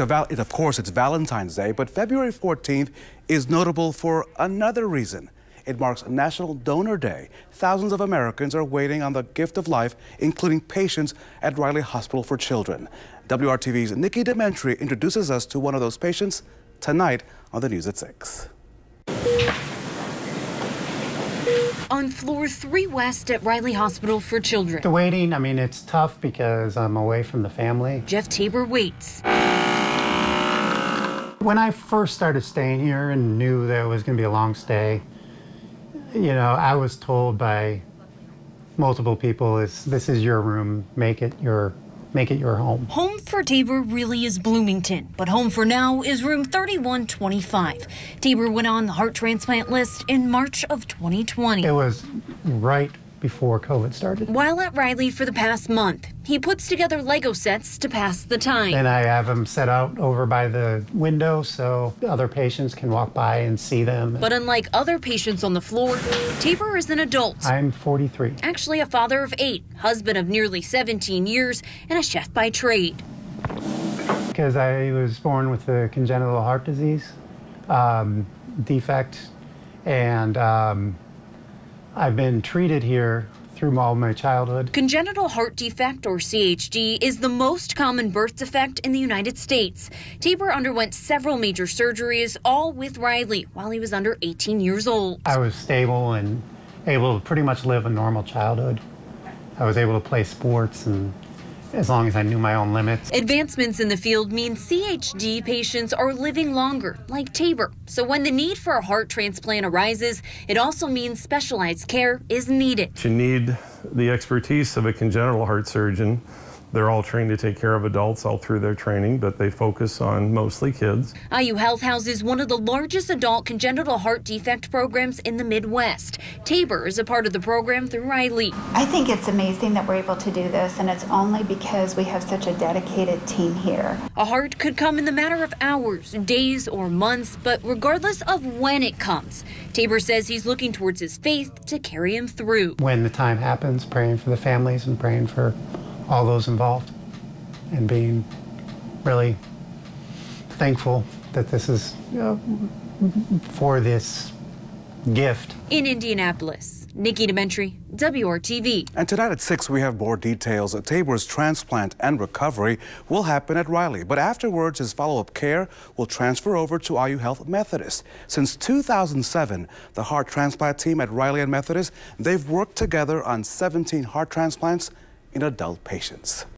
Of course, it's Valentine's Day, but February 14th is notable for another reason. It marks National Donor Day. Thousands of Americans are waiting on the gift of life, including patients at Riley Hospital for Children. WRTV's Nikki DeMentri introduces us to one of those patients tonight on the News at 6. on floor 3 West at Riley Hospital for Children. The waiting, I mean, it's tough because I'm away from the family. Jeff Tabor waits. When I first started staying here and knew that it was going to be a long stay, you know, I was told by multiple people, is this is your room, make it your make it your home. Home for Tabor really is Bloomington, but home for now is room 3125. Tabor went on the heart transplant list in March of 2020. It was right before COVID started. While at Riley for the past month, he puts together Lego sets to pass the time. And I have them set out over by the window so other patients can walk by and see them. But unlike other patients on the floor, Tabor is an adult. I'm 43. Actually, a father of eight, husband of nearly 17 years, and a chef by trade. Because I was born with a congenital heart disease um, defect, and um, I've been treated here through all my childhood. Congenital heart defect, or CHD, is the most common birth defect in the United States. Tabor underwent several major surgeries, all with Riley, while he was under 18 years old. I was stable and able to pretty much live a normal childhood. I was able to play sports and as long as I knew my own limits. Advancements in the field mean CHD patients are living longer, like Tabor. So when the need for a heart transplant arises, it also means specialized care is needed. You need the expertise of a congenital heart surgeon they're all trained to take care of adults all through their training, but they focus on mostly kids. IU Health houses one of the largest adult congenital heart defect programs in the Midwest. Tabor is a part of the program through Riley. I think it's amazing that we're able to do this, and it's only because we have such a dedicated team here. A heart could come in the matter of hours, days, or months, but regardless of when it comes, Tabor says he's looking towards his faith to carry him through. When the time happens, praying for the families and praying for all those involved and being really thankful that this is for this gift. In Indianapolis, Nikki DeMentri, WRTV. And tonight at 6, we have more details. Tabor's transplant and recovery will happen at Riley, but afterwards, his follow-up care will transfer over to IU Health Methodist. Since 2007, the heart transplant team at Riley and Methodist, they've worked together on 17 heart transplants in adult patients.